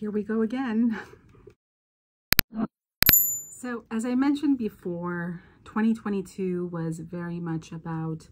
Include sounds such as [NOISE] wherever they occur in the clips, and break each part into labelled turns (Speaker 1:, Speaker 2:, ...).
Speaker 1: here we go again. So as I mentioned before, 2022 was very much about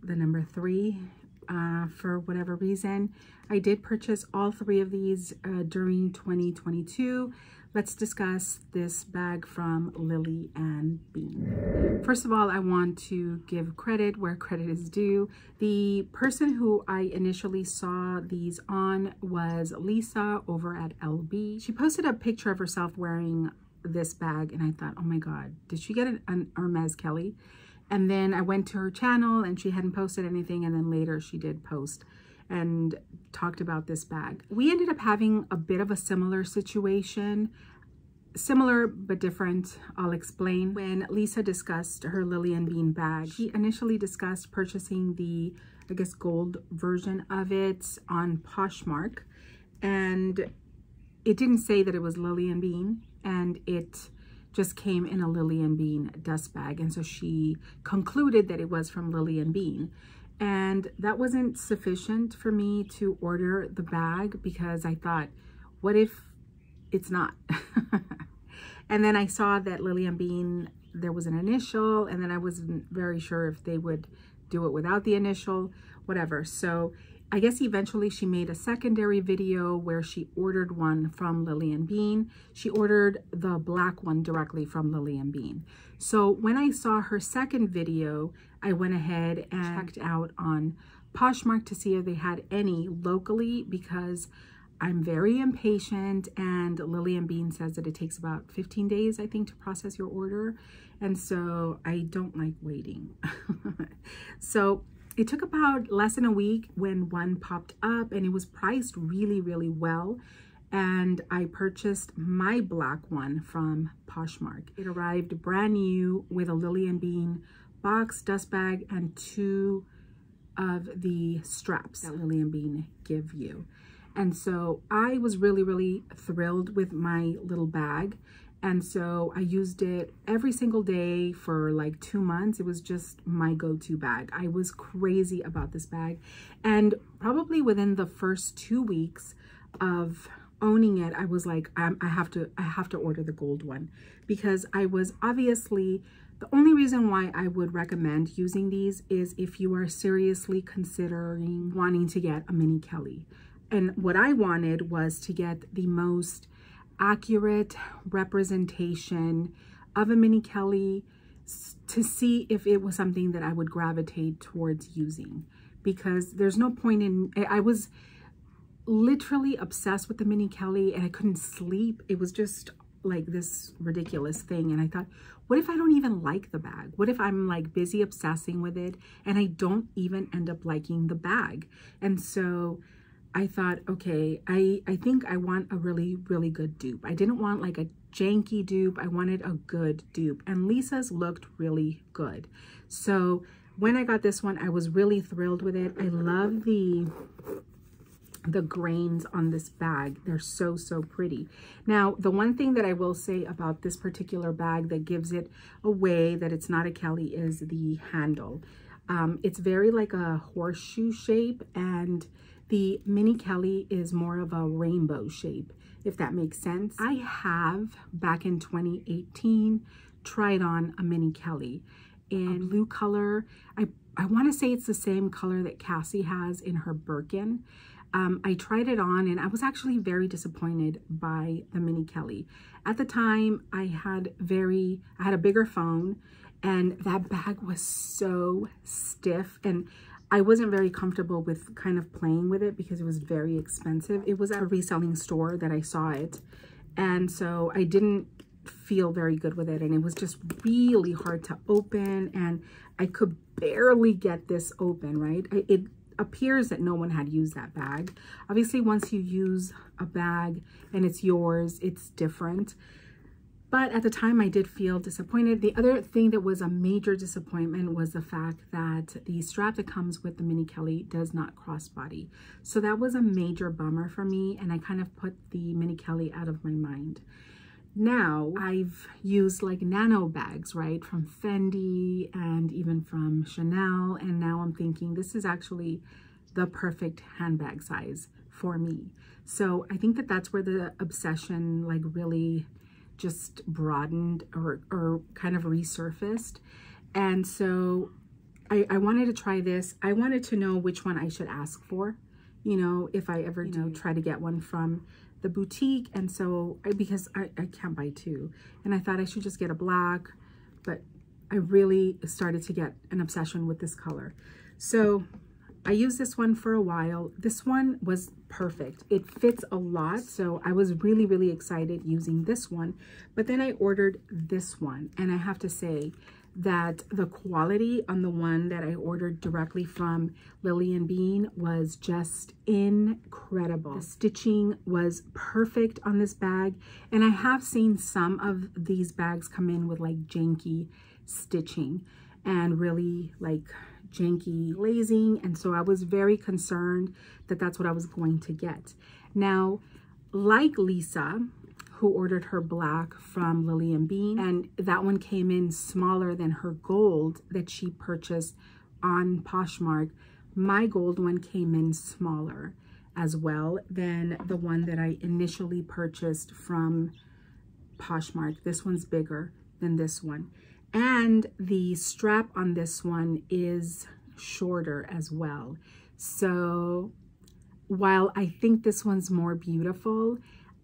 Speaker 1: the number three uh, for whatever reason. I did purchase all three of these uh, during 2022. Let's discuss this bag from Lily and Bean. First of all, I want to give credit where credit is due. The person who I initially saw these on was Lisa over at LB. She posted a picture of herself wearing this bag and I thought, oh my God, did she get an, Hermes Kelly? And then I went to her channel and she hadn't posted anything. And then later she did post and talked about this bag. We ended up having a bit of a similar situation, similar but different. I'll explain. When Lisa discussed her Lily and Bean bag, she initially discussed purchasing the, I guess, gold version of it on Poshmark. And it didn't say that it was Lily and Bean and it just came in a Lily and Bean dust bag. And so she concluded that it was from Lily and Bean. And that wasn't sufficient for me to order the bag because I thought, what if it's not? [LAUGHS] and then I saw that Lily and Bean, there was an initial, and then I wasn't very sure if they would do it without the initial, whatever. So I guess eventually she made a secondary video where she ordered one from Lily and Bean. She ordered the black one directly from Lily and Bean. So when I saw her second video, I went ahead and checked out on Poshmark to see if they had any locally because I'm very impatient and Lily and Bean says that it takes about 15 days, I think, to process your order. And so I don't like waiting. [LAUGHS] so it took about less than a week when one popped up and it was priced really, really well. And I purchased my black one from Poshmark. It arrived brand new with a Lily and Bean box, dust bag, and two of the straps that Lily and Bean give you. And so I was really, really thrilled with my little bag. And so I used it every single day for like two months. It was just my go-to bag. I was crazy about this bag. And probably within the first two weeks of owning it, I was like, I, have to, I have to order the gold one because I was obviously, the only reason why I would recommend using these is if you are seriously considering wanting to get a mini Kelly. And what I wanted was to get the most accurate representation of a mini Kelly to see if it was something that I would gravitate towards using because there's no point in, I was literally obsessed with the mini Kelly and I couldn't sleep. It was just like this ridiculous thing. And I thought, what if I don't even like the bag? What if I'm like busy obsessing with it and I don't even end up liking the bag? And so I thought, okay, I, I think I want a really, really good dupe. I didn't want like a janky dupe. I wanted a good dupe. And Lisa's looked really good. So when I got this one, I was really thrilled with it. I love the the grains on this bag. They're so, so pretty. Now, the one thing that I will say about this particular bag that gives it away that it's not a Kelly is the handle. Um, it's very like a horseshoe shape and the Mini Kelly is more of a rainbow shape, if that makes sense. I have, back in 2018, tried on a Mini Kelly in blue color. I, I want to say it's the same color that Cassie has in her Birkin. Um, I tried it on and I was actually very disappointed by the Mini Kelly. At the time, I had very, I had a bigger phone and that bag was so stiff and I wasn't very comfortable with kind of playing with it because it was very expensive. It was at a reselling store that I saw it. And so I didn't feel very good with it. And it was just really hard to open. And I could barely get this open, right? It appears that no one had used that bag. Obviously, once you use a bag and it's yours, it's different. But at the time, I did feel disappointed. The other thing that was a major disappointment was the fact that the strap that comes with the Mini Kelly does not crossbody. So that was a major bummer for me, and I kind of put the Mini Kelly out of my mind. Now, I've used like nano bags, right, from Fendi and even from Chanel, and now I'm thinking this is actually the perfect handbag size for me. So I think that that's where the obsession like really just broadened or, or kind of resurfaced. And so I, I wanted to try this. I wanted to know which one I should ask for, you know, if I ever do mm-hmm. try to get one from the boutique. And so, I, because I, I can't buy two. And I thought I should just get a black, but I really started to get an obsession with this color. So I used this one for a while. This one was perfect. It fits a lot. So I was really, really excited using this one. But then I ordered this one. And I have to say that the quality on the one that I ordered directly from Lily and Bean was just incredible. The stitching was perfect on this bag. And I have seen some of these bags come in with like janky stitching and really like janky glazing. And so I was very concerned that that's what I was going to get. Now, like Lisa, who ordered her black from Lily and Bean, and that one came in smaller than her gold that she purchased on Poshmark. My gold one came in smaller as well than the one that I initially purchased from Poshmark. This one's bigger than this one. And the strap on this one is shorter as well. So while I think this one's more beautiful,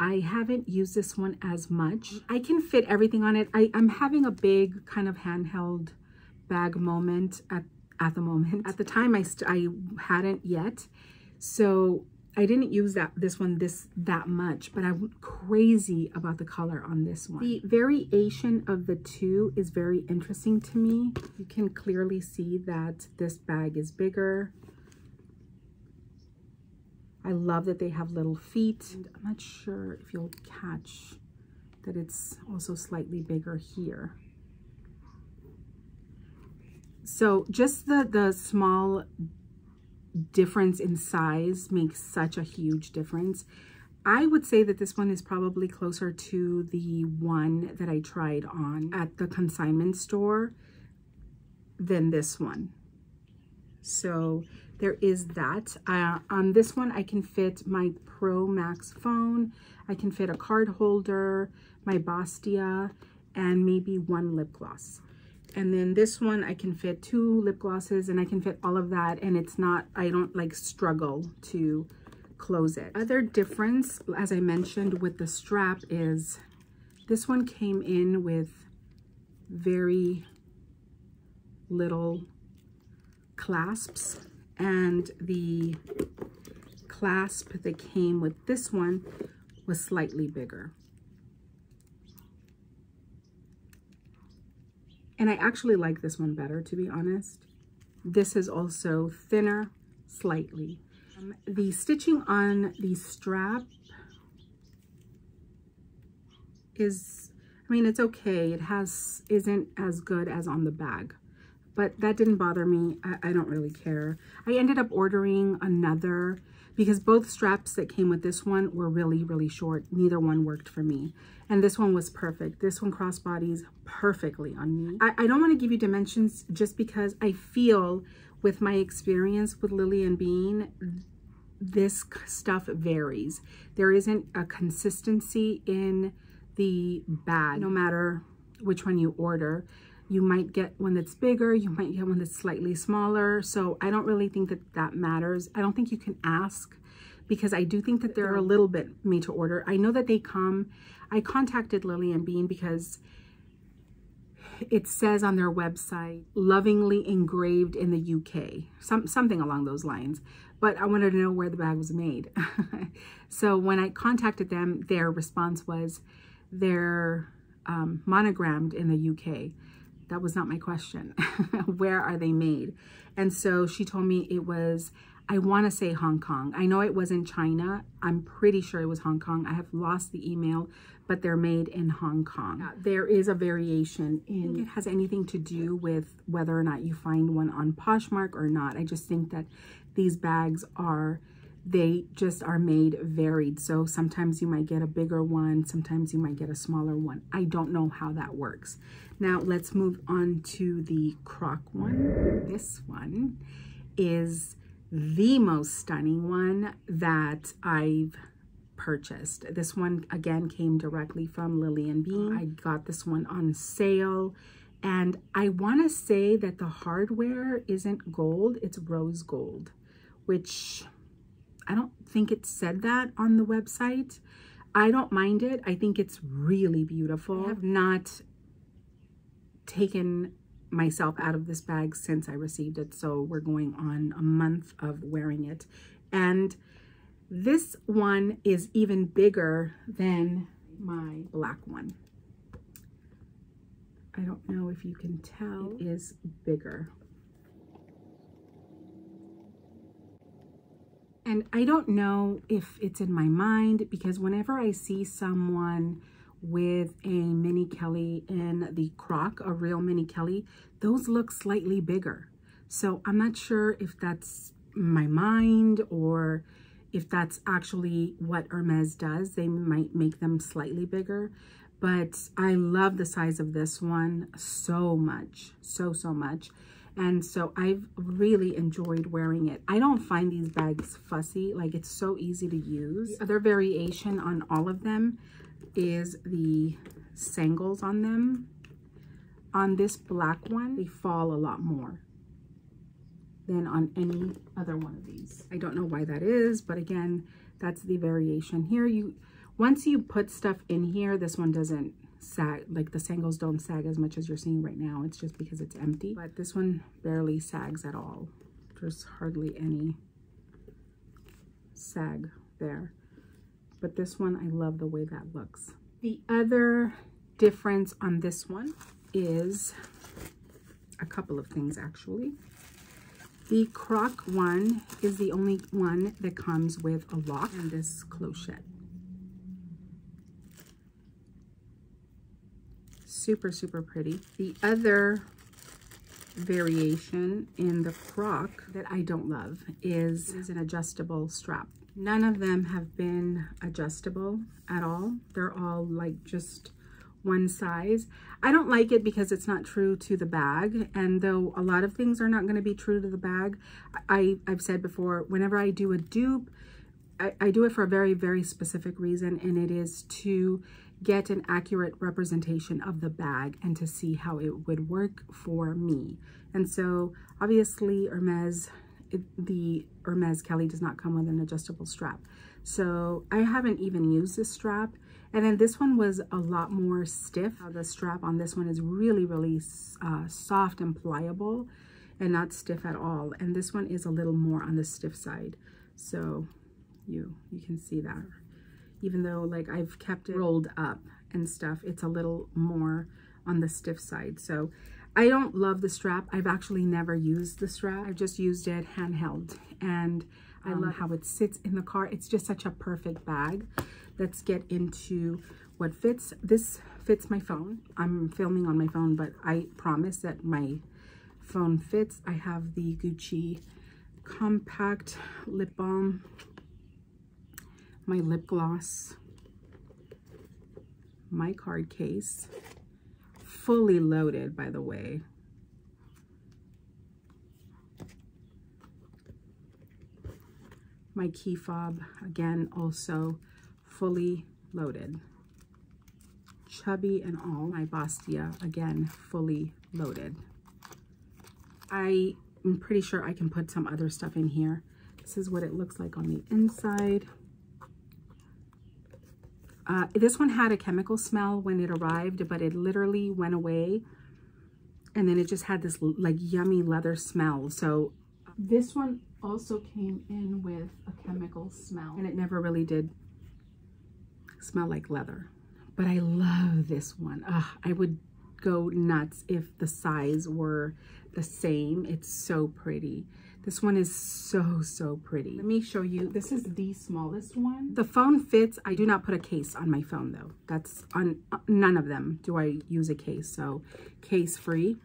Speaker 1: I haven't used this one as much. I can fit everything on it. I, am having a big kind of handheld bag moment at, at the moment. At the time, I, I hadn't yet. So I didn't use that this one this that much, but I'm crazy about the color on this one. The variation of the two is very interesting to me. You can clearly see that this bag is bigger. I love that they have little feet. And I'm not sure if you'll catch that it's also slightly bigger here. So just the, the small difference in size makes such a huge difference. I would say that this one is probably closer to the one that I tried on at the consignment store than this one. So there is that. Uh, on this one, I can fit my Pro Max phone. I can fit a card holder, my Bastia, and maybe one lip gloss. And then this one, I can fit two lip glosses and I can fit all of that. And it's not, I don't like struggle to close it. Other difference, as I mentioned with the strap is this one came in with very little clasps and the clasp that came with this one was slightly bigger. And I actually like this one better, to be honest. This is also thinner slightly. Um, the stitching on the strap is, I mean, it's okay. It has, isn't as good as on the bag, but that didn't bother me. I, I don't really care. I ended up ordering another because both straps that came with this one were really, really short. Neither one worked for me. And this one was perfect. This one crossbodies perfectly on me. I, I don't want to give you dimensions just because I feel with my experience with Lily and Bean, this stuff varies. There isn't a consistency in the bag, no matter which one you order. You might get one that's bigger, you might get one that's slightly smaller. So I don't really think that that matters. I don't think you can ask because I do think that they're a little bit made to order. I know that they come, I contacted Lily and Bean because it says on their website, lovingly engraved in the UK, some, something along those lines. But I wanted to know where the bag was made. [LAUGHS] so when I contacted them, their response was they're um, monogrammed in the UK. That was not my question. [LAUGHS] Where are they made? And so she told me it was, I want to say Hong Kong. I know it was in China. I'm pretty sure it was Hong Kong. I have lost the email, but they're made in Hong Kong. There is a variation in, it has anything to do with whether or not you find one on Poshmark or not. I just think that these bags are they just are made varied. So sometimes you might get a bigger one, sometimes you might get a smaller one. I don't know how that works. Now let's move on to the croc one. This one is the most stunning one that I've purchased. This one, again, came directly from Lily and Bean. Oh. I got this one on sale. And I want to say that the hardware isn't gold, it's rose gold, which I don't think it said that on the website. I don't mind it. I think it's really beautiful. I have not taken myself out of this bag since I received it. So we're going on a month of wearing it. And this one is even bigger than my black one. I don't know if you can tell, it is bigger. And I don't know if it's in my mind because whenever I see someone with a mini Kelly in the croc, a real mini Kelly, those look slightly bigger. So I'm not sure if that's my mind or if that's actually what Hermes does. They might make them slightly bigger, but I love the size of this one so much, so, so much. And so I've really enjoyed wearing it. I don't find these bags fussy, like it's so easy to use. The other variation on all of them is the sangles on them. On this black one, they fall a lot more than on any other one of these. I don't know why that is, but again, that's the variation here. You Once you put stuff in here, this one doesn't sag, like the sangles don't sag as much as you're seeing right now. It's just because it's empty, but this one barely sags at all. There's hardly any sag there. But this one, I love the way that looks. The other difference on this one is a couple of things actually. The croc one is the only one that comes with a lock and this clochette. Super, super pretty. The other variation in the croc that I don't love is, is an adjustable strap. None of them have been adjustable at all. They're all like just one size. I don't like it because it's not true to the bag. And though a lot of things are not going to be true to the bag, I, I've said before, whenever I do a dupe, I, I do it for a very, very specific reason. And it is to get an accurate representation of the bag and to see how it would work for me. And so obviously Hermes, it, the Hermes Kelly does not come with an adjustable strap. So I haven't even used this strap. And then this one was a lot more stiff. The strap on this one is really, really uh, soft and pliable and not stiff at all. And this one is a little more on the stiff side. So you, you can see that even though like I've kept it rolled up and stuff, it's a little more on the stiff side. So I don't love the strap. I've actually never used the strap. I've just used it handheld and I um, love how it sits in the car. It's just such a perfect bag. Let's get into what fits. This fits my phone. I'm filming on my phone, but I promise that my phone fits. I have the Gucci compact lip balm my lip gloss, my card case, fully loaded, by the way. My key fob, again, also fully loaded. Chubby and all, my Bastia, again, fully loaded. I am pretty sure I can put some other stuff in here. This is what it looks like on the inside. Uh, this one had a chemical smell when it arrived, but it literally went away. And then it just had this like yummy leather smell. So this one also came in with a chemical smell and it never really did smell like leather. But I love this one. Ugh, I would go nuts if the size were the same. It's so pretty. This one is so, so pretty. Let me show you. This is the smallest one. The phone fits. I do not put a case on my phone though. That's on uh, none of them do I use a case. So case free.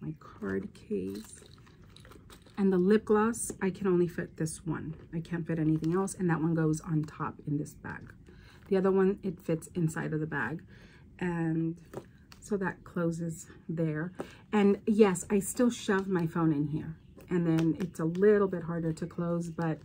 Speaker 1: My card case. And the lip gloss, I can only fit this one. I can't fit anything else. And that one goes on top in this bag. The other one, it fits inside of the bag. And so that closes there. And yes, I still shove my phone in here. And then it's a little bit harder to close, but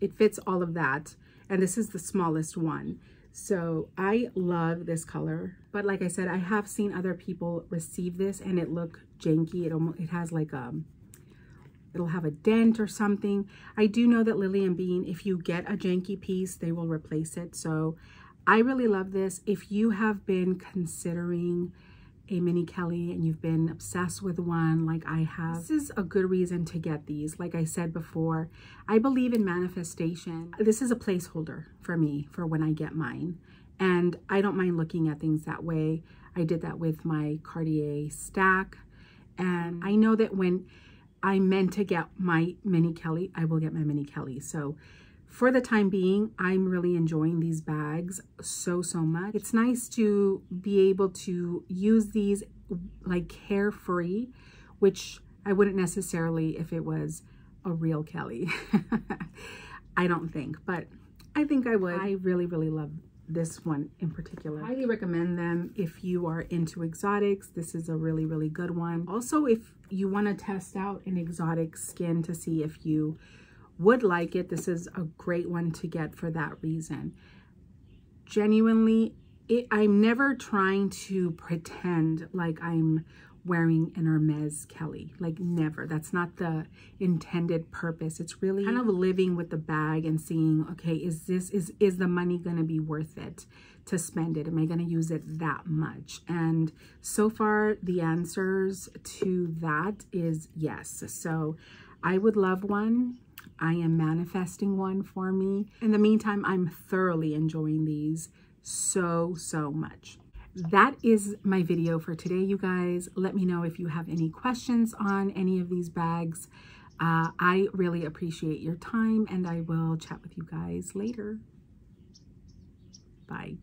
Speaker 1: it fits all of that. And this is the smallest one. So I love this color. But like I said, I have seen other people receive this and it look janky. It almost, it has like a, um, it'll have a dent or something. I do know that Lily and Bean, if you get a janky piece, they will replace it. So I really love this. If you have been considering a mini Kelly and you've been obsessed with one like I have, this is a good reason to get these. Like I said before, I believe in manifestation. This is a placeholder for me for when I get mine. And I don't mind looking at things that way. I did that with my Cartier stack. And I know that when I'm meant to get my mini Kelly, I will get my mini Kelly. So for the time being, I'm really enjoying these bags so, so much. It's nice to be able to use these like carefree, which I wouldn't necessarily if it was a real Kelly. [LAUGHS] I don't think, but I think I would. I really, really love this one in particular. I highly recommend them if you are into exotics. This is a really, really good one. Also, if you want to test out an exotic skin to see if you would like it, this is a great one to get for that reason. Genuinely, it, I'm never trying to pretend like I'm wearing an Hermes Kelly. Like never. That's not the intended purpose. It's really kind of living with the bag and seeing, okay, is this, is, is the money going to be worth it to spend it? Am I going to use it that much? And so far the answers to that is yes. So I would love one. I am manifesting one for me. In the meantime, I'm thoroughly enjoying these so, so much. That is my video for today, you guys. Let me know if you have any questions on any of these bags. Uh, I really appreciate your time and I will chat with you guys later. Bye.